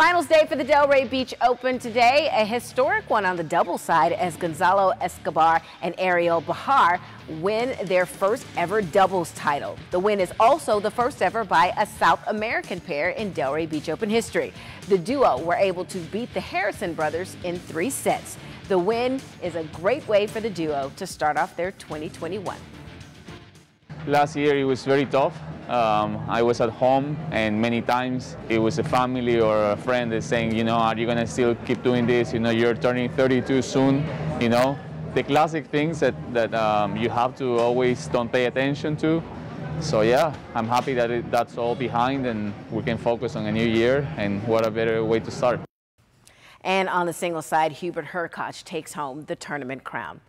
Finals day for the Delray Beach Open today, a historic one on the double side as Gonzalo Escobar and Ariel Behar win their first ever doubles title. The win is also the first ever by a South American pair in Delray Beach Open history. The duo were able to beat the Harrison brothers in three sets. The win is a great way for the duo to start off their 2021. Last year it was very tough. Um, I was at home and many times it was a family or a friend that's saying, you know, are you gonna still keep doing this? You know, you're turning 32 soon, you know. The classic things that, that um, you have to always don't pay attention to. So yeah, I'm happy that it, that's all behind and we can focus on a new year and what a better way to start. And on the single side, Hubert Hurkacz takes home the tournament crown.